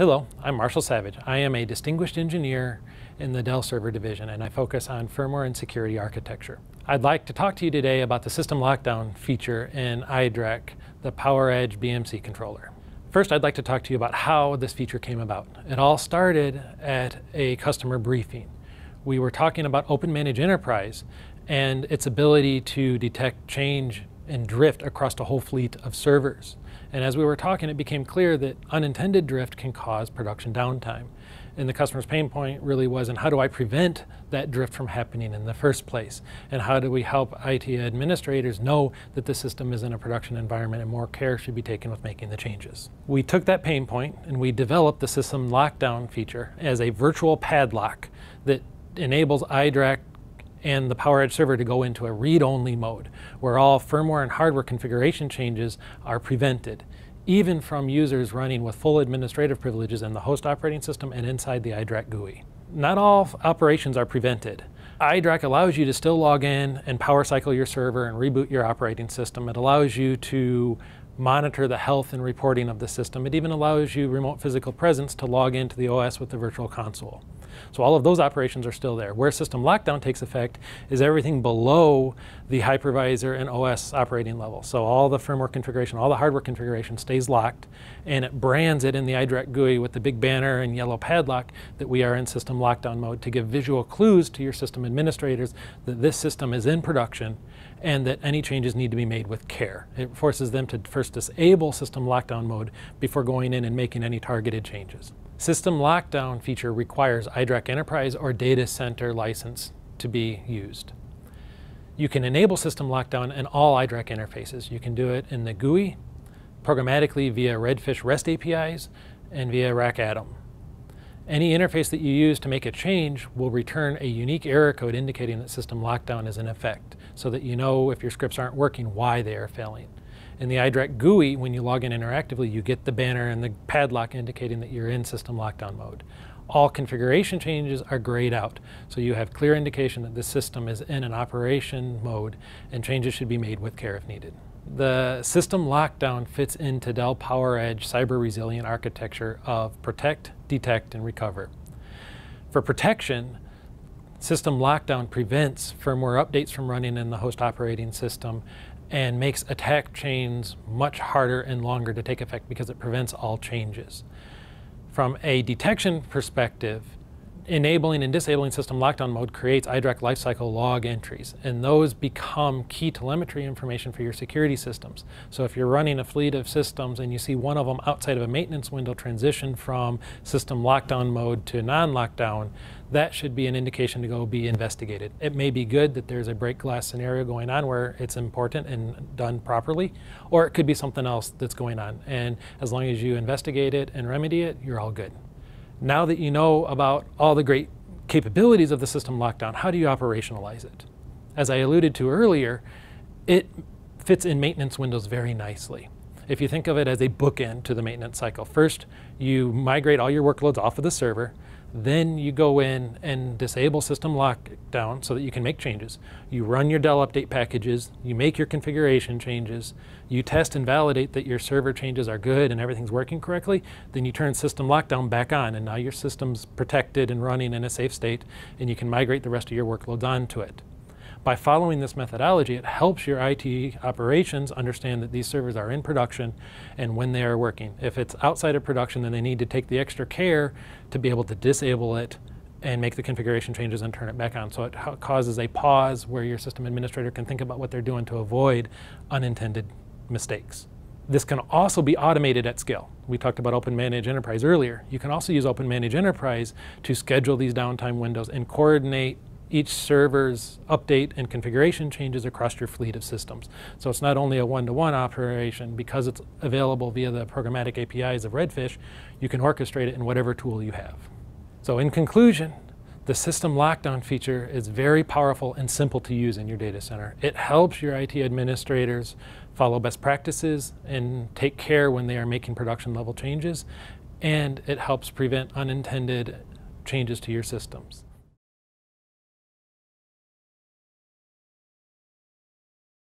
Hello, I'm Marshal Savage. I am a distinguished engineer in the Dell Server Division and I focus on firmware and security architecture. I'd like to talk to you today about the system lockdown feature in iDRAC, the PowerEdge BMC controller. First, I'd like to talk to you about how this feature came about. It all started at a customer briefing. We were talking about Open Manage Enterprise and its ability to detect change and drift across a whole fleet of servers. And as we were talking, it became clear that unintended drift can cause production downtime. And the customer's pain point really was, and how do I prevent that drift from happening in the first place? And how do we help IT administrators know that the system is in a production environment and more care should be taken with making the changes? We took that pain point and we developed the system lockdown feature as a virtual padlock that enables iDRAC and the PowerEdge server to go into a read-only mode where all firmware and hardware configuration changes are prevented, even from users running with full administrative privileges in the host operating system and inside the iDRAC GUI. Not all operations are prevented. iDRAC allows you to still log in and power cycle your server and reboot your operating system. It allows you to monitor the health and reporting of the system. It even allows you remote physical presence to log into the OS with the virtual console. So all of those operations are still there. Where system lockdown takes effect is everything below the hypervisor and OS operating level. So all the firmware configuration, all the hardware configuration stays locked, and it brands it in the iDRAC GUI with the big banner and yellow padlock that we are in system lockdown mode to give visual clues to your system administrators that this system is in production and that any changes need to be made with care. It forces them to first disable system lockdown mode before going in and making any targeted changes. System lockdown feature requires iDRAC Enterprise or Data Center license to be used. You can enable system lockdown in all iDRAC interfaces. You can do it in the GUI, programmatically via Redfish REST APIs, and via RACADM. Any interface that you use to make a change will return a unique error code indicating that system lockdown is in effect, so that you know if your scripts aren't working, why they are failing. In the iDRAC GUI, when you log in interactively, you get the banner and the padlock indicating that you're in system lockdown mode. All configuration changes are grayed out, so you have clear indication that the system is in an operation mode and changes should be made with care if needed. The system lockdown fits into Dell PowerEdge cyber resilient architecture of protect, detect, and recover. For protection, system lockdown prevents firmware updates from running in the host operating system and makes attack chains much harder and longer to take effect because it prevents all changes. From a detection perspective, enabling and disabling system lockdown mode creates iDRAC lifecycle log entries, and those become key telemetry information for your security systems. So if you're running a fleet of systems and you see one of them outside of a maintenance window transition from system lockdown mode to non-lockdown, that should be an indication to go be investigated. It may be good that there's a break glass scenario going on where it's important and done properly, or it could be something else that's going on. And as long as you investigate it and remedy it, you're all good. Now that you know about all the great capabilities of the system lockdown, how do you operationalize it? As I alluded to earlier, it fits in maintenance windows very nicely. If you think of it as a bookend to the maintenance cycle, first you migrate all your workloads off of the server, then you go in and disable system lockdown so that you can make changes. You run your Dell update packages, you make your configuration changes, you test and validate that your server changes are good and everything's working correctly, then you turn system lockdown back on and now your system's protected and running in a safe state and you can migrate the rest of your workloads onto it. By following this methodology, it helps your IT operations understand that these servers are in production and when they are working. If it's outside of production, then they need to take the extra care to be able to disable it and make the configuration changes and turn it back on. So it causes a pause where your system administrator can think about what they're doing to avoid unintended mistakes. This can also be automated at scale. We talked about Open Manage Enterprise earlier. You can also use Open Manage Enterprise to schedule these downtime windows and coordinate each server's update and configuration changes across your fleet of systems. So it's not only a one-to-one -one operation, because it's available via the programmatic APIs of Redfish, you can orchestrate it in whatever tool you have. So in conclusion, the system lockdown feature is very powerful and simple to use in your data center. It helps your IT administrators follow best practices and take care when they are making production level changes, and it helps prevent unintended changes to your systems.